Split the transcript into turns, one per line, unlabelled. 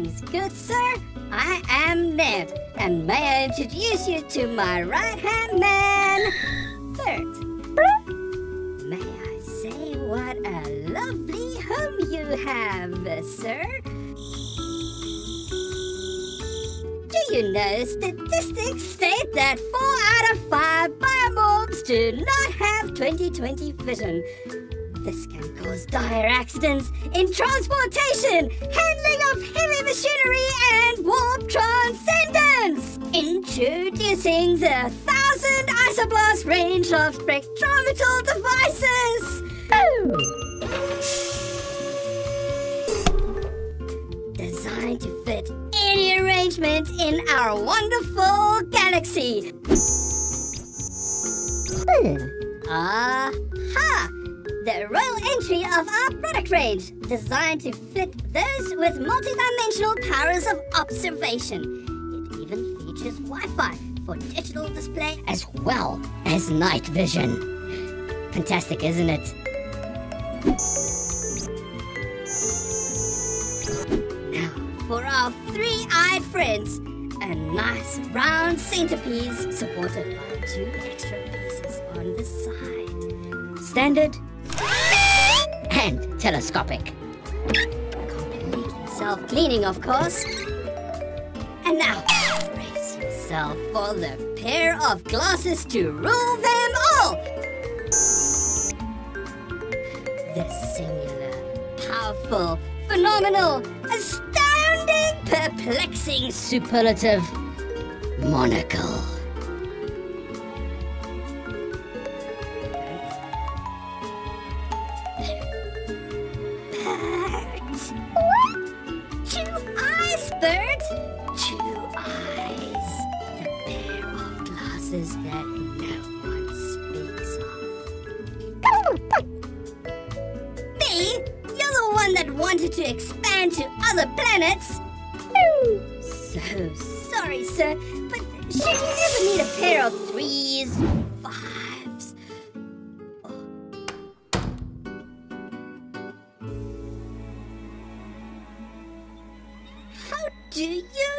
good sir. I am Ned, and may I introduce you to my right-hand man, Bert. May I say what a lovely home you have, sir? Do you know statistics state that 4 out of 5 biomorphs do not have 20/20 vision? This can cause dire accidents in transportation, handling of heavy machinery, and warp transcendence. Introducing the 1000 isoblast range of spectrometer devices. Oh. Designed to fit any arrangement in our wonderful galaxy. Hmm. Aha! The royal entry of our product range, designed to fit those with multidimensional powers of observation. It even features Wi-Fi for digital display as well as night vision. Fantastic, isn't it? Now, for our three-eyed friends, a nice round centerpiece supported by two extra pieces on the side. Standard and telescopic. Self-cleaning, of course. And now, brace yourself for the pair of glasses to rule them all. The singular, powerful, phenomenal, astounding, perplexing superlative monocle. Two eyes, Bert! Two eyes. The pair of glasses that no one speaks of. Me? You're the one that wanted to expand to other planets? So sorry, sir, but should you ever need a pair of threes, fives, Do you